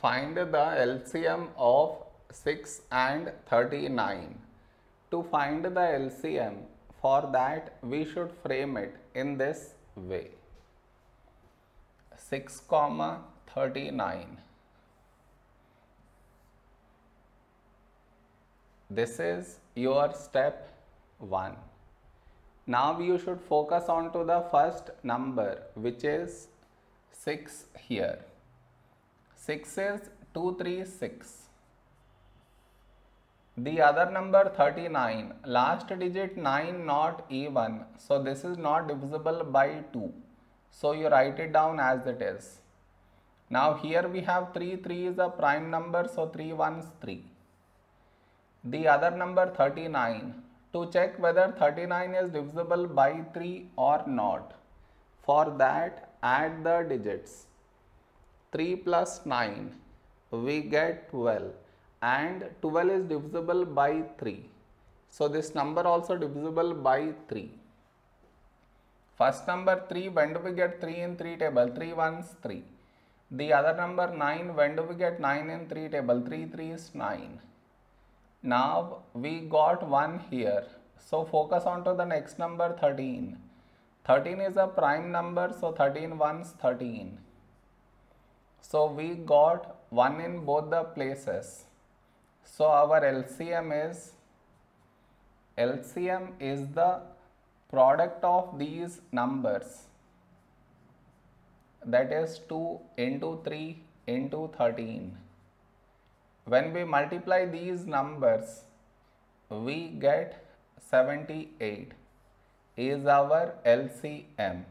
Find the LCM of 6 and 39. To find the LCM, for that we should frame it in this way. 6 comma 39. This is your step 1. Now you should focus on to the first number which is 6 here. 6 is 236. The other number 39, last digit 9 not even, so this is not divisible by 2. So you write it down as it is. Now here we have 3, 3 is a prime number, so 3 ones 3. The other number 39, to check whether 39 is divisible by 3 or not. For that add the digits. 3 plus 9 we get 12 and 12 is divisible by 3. So this number also divisible by 3. First number 3 when do we get 3 in 3 table 3 ones 3. The other number 9 when do we get 9 in 3 table 3 3 is 9. Now we got 1 here. So focus on to the next number 13. 13 is a prime number so 13 ones 13. So we got 1 in both the places. So our LCM is LCM is the product of these numbers that is 2 into 3 into 13. When we multiply these numbers we get 78 is our LCM.